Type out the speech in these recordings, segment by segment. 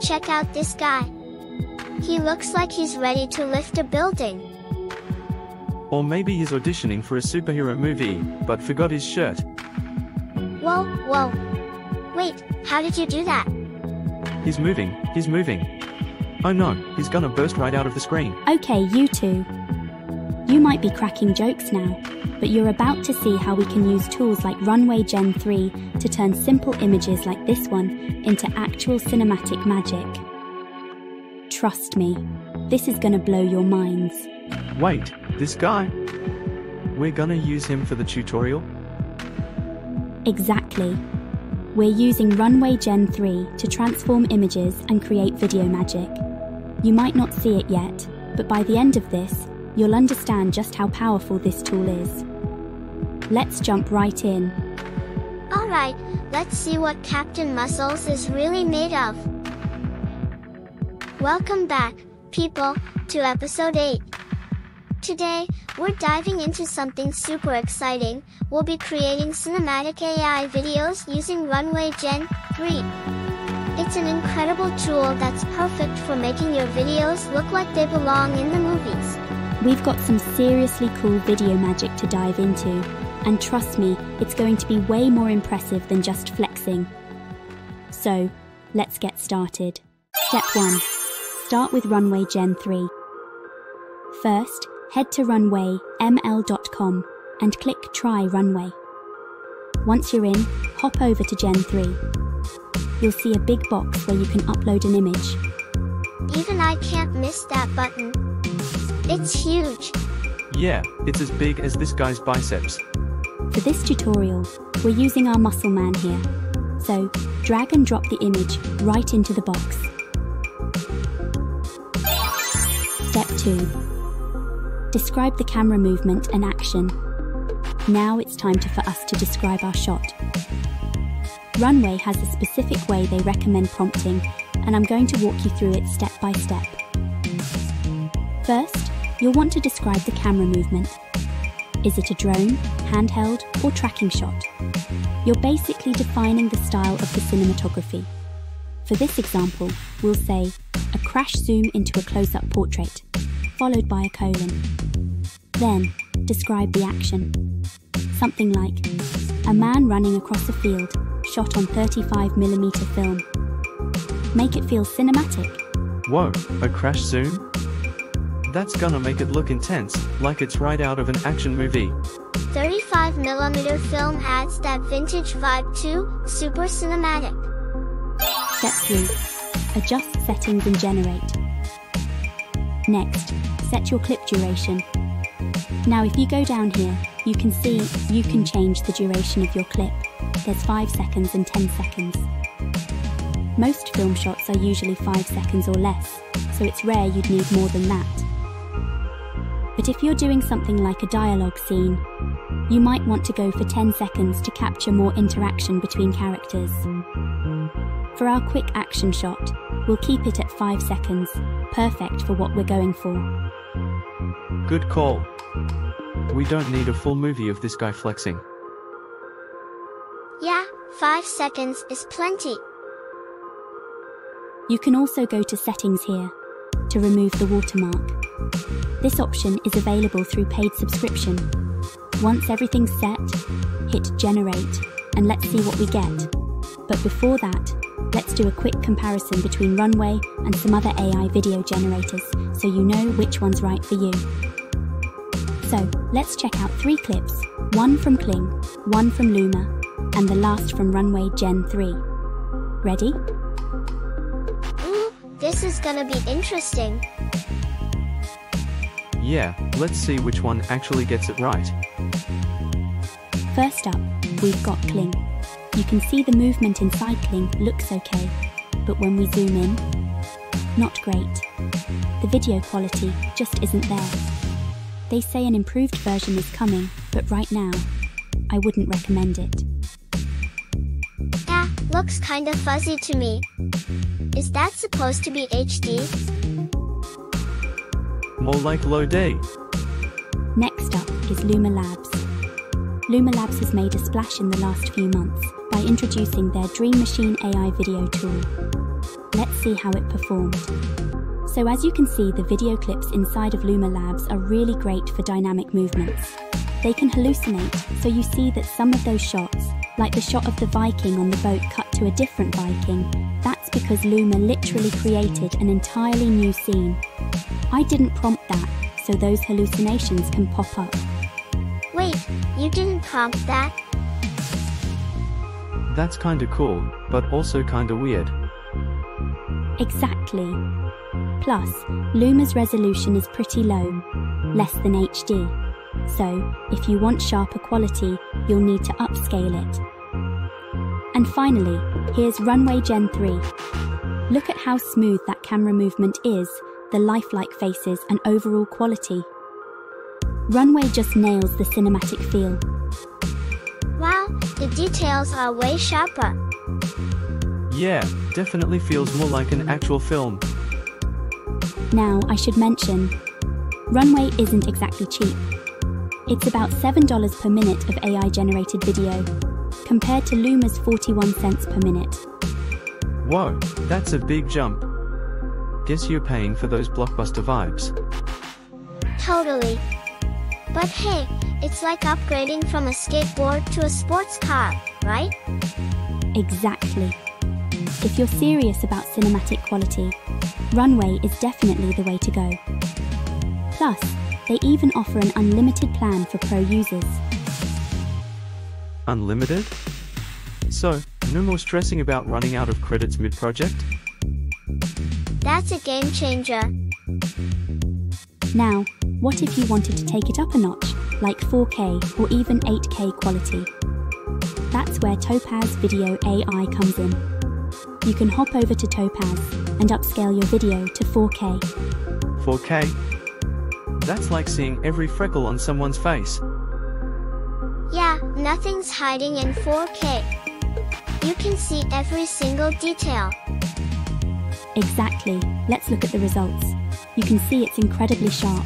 Check out this guy. He looks like he's ready to lift a building. Or maybe he's auditioning for a superhero movie, but forgot his shirt. Whoa, whoa. Wait, how did you do that? He's moving, he's moving. Oh no, he's gonna burst right out of the screen. Okay, you two. You might be cracking jokes now, but you're about to see how we can use tools like Runway Gen 3 to turn simple images like this one into actual cinematic magic. Trust me, this is gonna blow your minds. Wait, this guy? We're gonna use him for the tutorial? Exactly. We're using Runway Gen 3 to transform images and create video magic. You might not see it yet, but by the end of this, you'll understand just how powerful this tool is. Let's jump right in. Alright, let's see what Captain Muscles is really made of. Welcome back, people, to episode 8. Today, we're diving into something super exciting. We'll be creating cinematic AI videos using Runway Gen 3. It's an incredible tool that's perfect for making your videos look like they belong in the movies. We've got some seriously cool video magic to dive into, and trust me, it's going to be way more impressive than just flexing. So, let's get started. Step 1. Start with Runway Gen 3. First, head to runwayml.com and click Try Runway. Once you're in, hop over to Gen 3. You'll see a big box where you can upload an image. Even I can't miss that button. It's huge. Yeah, it's as big as this guy's biceps. For this tutorial, we're using our muscle man here. So, drag and drop the image right into the box. Step 2. Describe the camera movement and action. Now it's time to, for us to describe our shot. Runway has a specific way they recommend prompting, and I'm going to walk you through it step by step. First, you'll want to describe the camera movement. Is it a drone, handheld, or tracking shot? You're basically defining the style of the cinematography. For this example, we'll say a crash zoom into a close up portrait, followed by a colon. Then, describe the action. Something like a man running across a field, shot on 35mm film. Make it feel cinematic. Whoa, a crash zoom? That's gonna make it look intense, like it's right out of an action movie. 35mm film adds that vintage vibe too, super cinematic. Step 3. Adjust settings and generate. Next, set your clip duration. Now if you go down here, you can see you can change the duration of your clip. There's 5 seconds and 10 seconds. Most film shots are usually 5 seconds or less, so it's rare you'd need more than that. But if you're doing something like a dialogue scene, you might want to go for 10 seconds to capture more interaction between characters. For our quick action shot, we'll keep it at 5 seconds, perfect for what we're going for. Good call. We don't need a full movie of this guy flexing. Yeah, 5 seconds is plenty. You can also go to Settings here to remove the watermark. This option is available through paid subscription. Once everything's set, hit Generate and let's see what we get. But before that, let's do a quick comparison between Runway and some other AI video generators so you know which one's right for you. So, let's check out three clips, one from Kling, one from Luma, and the last from Runway Gen 3. Ready? Ooh, this is gonna be interesting. Yeah, let's see which one actually gets it right. First up, we've got Kling. You can see the movement inside Kling looks okay, but when we zoom in, not great. The video quality just isn't there. They say an improved version is coming, but right now, I wouldn't recommend it. Yeah, looks kinda fuzzy to me. Is that supposed to be HD? More like low day. Next up is Luma Labs. Luma Labs has made a splash in the last few months by introducing their Dream Machine AI video tool. let's see how it performed. So as you can see, the video clips inside of Luma Labs are really great for dynamic movements. They can hallucinate, so you see that some of those shots, like the shot of the Viking on the boat cut to a different Viking, that's because Luma literally created an entirely new scene. I didn't prompt that, so those hallucinations can pop up. Wait, you didn't prompt that? That's kinda cool, but also kinda weird. Exactly. Plus, Luma's resolution is pretty low, less than HD. So, if you want sharper quality, you'll need to upscale it. And finally, here's Runway Gen 3. Look at how smooth that camera movement is, the lifelike faces and overall quality. Runway just nails the cinematic feel. Wow, the details are way sharper. Yeah, definitely feels more like an actual film. Now, I should mention, Runway isn't exactly cheap. It's about $7 per minute of AI generated video, compared to Luma's 41 cents per minute. Whoa, that's a big jump. Guess you're paying for those blockbuster vibes. Totally. But hey, it's like upgrading from a skateboard to a sports car, right? Exactly. If you're serious about cinematic quality, Runway is definitely the way to go. Plus, they even offer an unlimited plan for pro users. Unlimited? So, no more stressing about running out of credits mid-project? That's a game changer. Now, what if you wanted to take it up a notch, like 4K or even 8K quality? That's where Topaz Video AI comes in. You can hop over to Topaz and upscale your video to 4K. 4K? That's like seeing every freckle on someone's face. Yeah, nothing's hiding in 4K. You can see every single detail. Exactly. Let's look at the results. You can see it's incredibly sharp.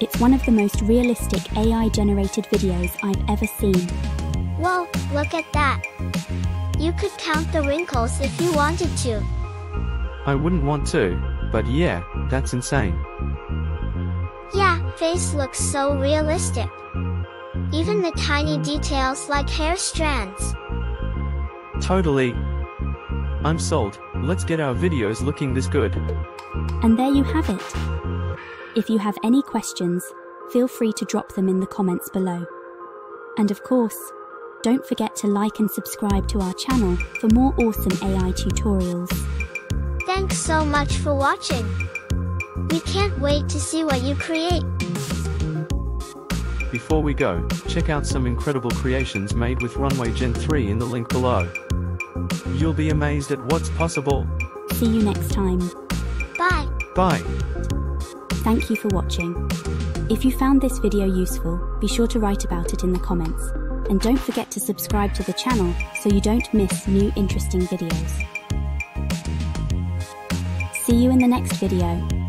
It's one of the most realistic AI generated videos I've ever seen. Whoa, look at that. You could count the wrinkles if you wanted to. I wouldn't want to, but yeah, that's insane. Yeah, face looks so realistic. Even the tiny details like hair strands. Totally. I'm sold. Let's get our videos looking this good. And there you have it. If you have any questions, feel free to drop them in the comments below. And of course, don't forget to like and subscribe to our channel for more awesome AI tutorials. Thanks so much for watching. We can't wait to see what you create. Before we go, check out some incredible creations made with Runway Gen 3 in the link below. You'll be amazed at what's possible. See you next time. Bye. Bye. Thank you for watching. If you found this video useful, be sure to write about it in the comments. And don't forget to subscribe to the channel so you don't miss new interesting videos. See you in the next video.